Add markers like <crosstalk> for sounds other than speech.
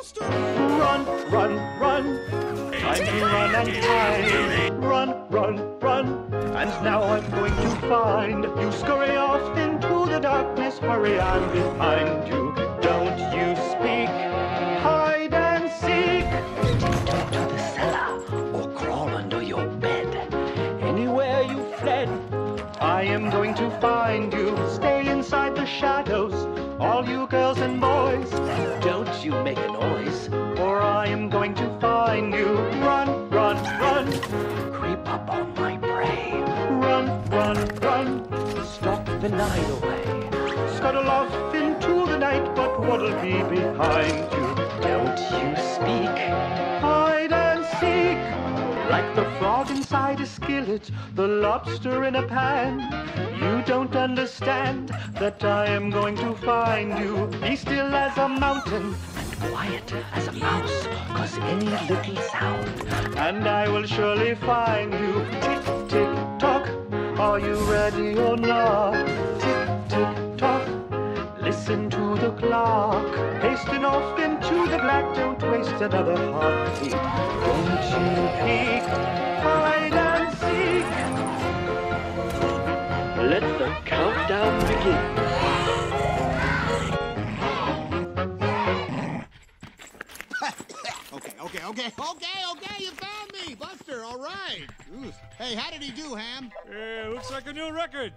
Run, run, run. I can run and hide. Run, run, run. And now I'm going to find you. Scurry off into the darkness. Hurry, I'm behind you. Don't you speak. Hide and seek. Go to the cellar or crawl under your bed. Anywhere you fled, I am going to find you. Stay inside the shadows, all you girls and boys. Don't you make a noise. or I am going to find you. Run, run, run, Creep up on my prey. run, run, run. Stop the night away. Scuttle off into the night, but what'll be behind you? Don't you speak. Like the frog inside a skillet, the lobster in a pan. You don't understand that I am going to find you. Be still as a mountain, and Quiet as a mouse, cause any little sound. and I will surely find you. Tick, tick, tock. Are you ready or not? Tick, tick. Listen to the clock. Hasten off into the black. Don't waste another heartbeat. Don't you peek. Hide and seek. Let the countdown begin. <laughs> Okay, okay, okay, okay, okay, you found me! Buster, all right. Ooh. Hey, how did he do, Ham? Yeah, looks like a new record.